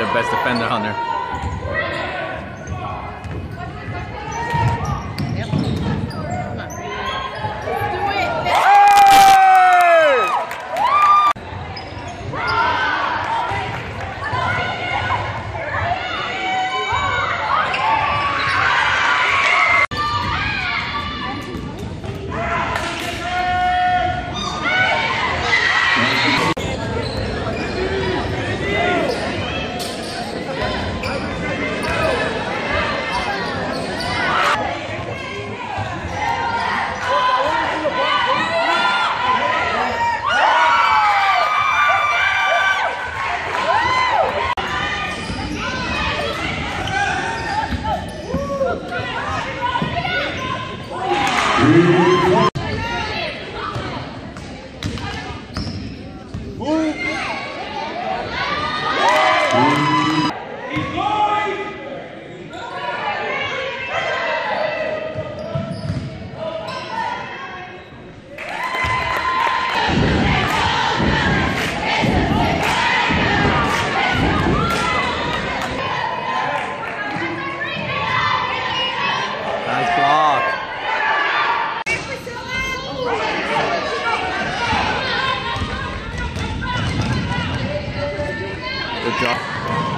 their best defender on there. Nice Good